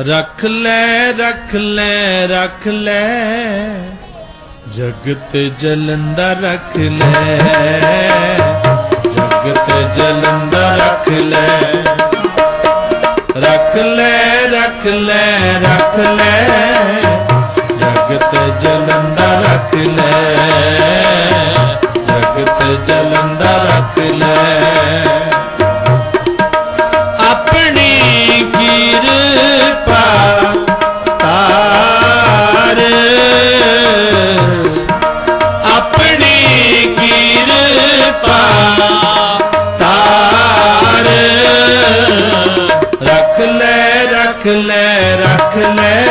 ਰੱਖ ਲੈ ਰੱਖ ਲੈ ਰੱਖ ਲੈ। ਜਗਤ ਜਲੰਦਾ ਰੱਖ ਲੈ। ਜਗਤ ਜਲੰਦਾ ਰੱਖ ਲੈ। ਰੱਖ ਲੈ ਰੱਖ ਲੈ ਰੱਖ ਲੈ। ਜਗਤ ਜਲੰਦਾ ਰੱਖ ਲੈ। ਜਗਤ ਜਲੰਦਾ ਰੱਖ ਲੈ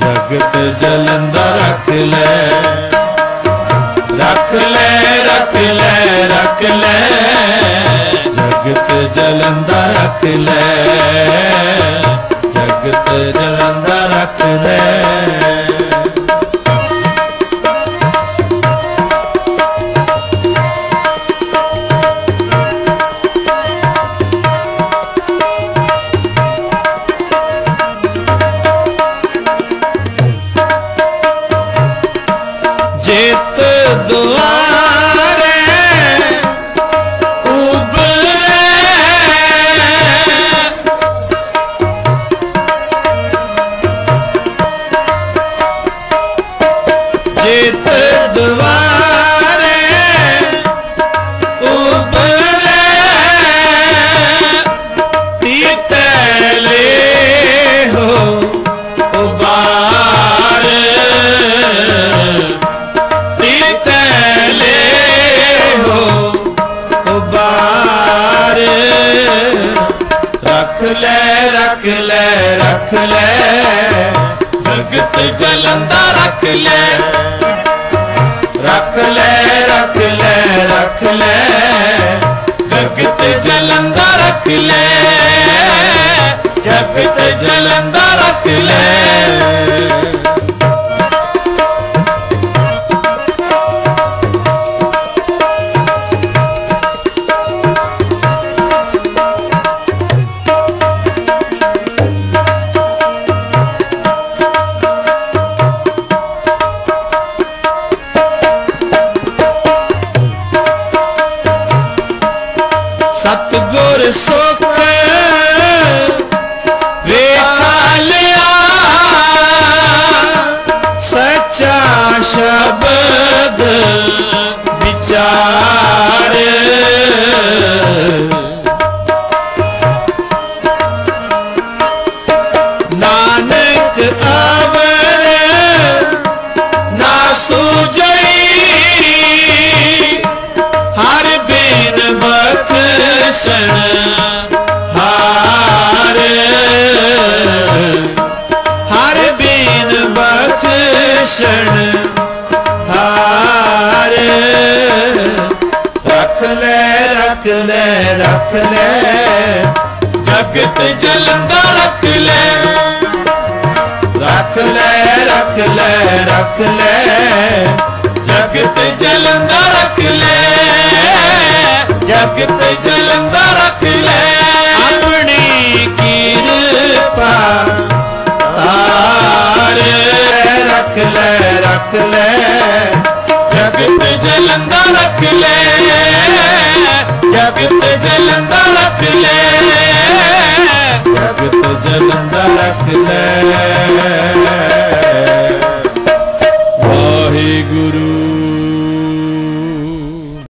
ਰੱਖ ਜਗਤ ਜਲੰਦਾ ਰੱਖ ਲੈ। ਰੱਖ ਲੈ ਰੱਖ ਲੈ ਰੱਖ ਲੈ, ਜਗਤ ਜਲੰਦਾ ਰੱਖ ਲੈ। ਜਗਤ ਜਲੰਦਾ ਰੱਖ ਲੈ। ਰੱਖ ਲੈ ਰੱਖ ਲੈ ਰੱਖ ਲੈ। ਜਗਤ ਜਲੰਦਾ ਰੱਖ ਲੈ। ਰੱਖ ਲੈ ਰੱਖ ਲੈ ਰੱਖ ਲੈ। ਜਗਤ ਜਲੰਦਾ ਰੱਖ ਲੈ। ਜਗਤ ਜਲੰਦਾ ਰੱਖ ਲੈ। ਸ਼ਬਦ ਬਖਸ਼ਣ ਹਾਰ। ਰੱਖ ਲੈ ਰੱਖ ਲੈ ਰੱਖ ਲੈ। ਜਗਤ ਜਲੰਦਾ ਰੱਖ ਲੈ। ਰੱਖ ਲੈ ਰੱਖ ਲੈ ਰੱਖ ਲੈ। ਜਗਤ ਜਲੰਦਾ ਰੱਖ ਲੈ। ਜਗਤ ਜਲੰਦਾ ਰੱਖ ਲੈ। ਜਗਤ ਜਲੰਦਾ ਰੱਖ ਲੈ। ਜਗਤ ਜਲੰਦਾ ਰੱਖ ਲੈ। ਜਗਤ ਜਲੰਦਾ ਰੱਖ ਲੈ।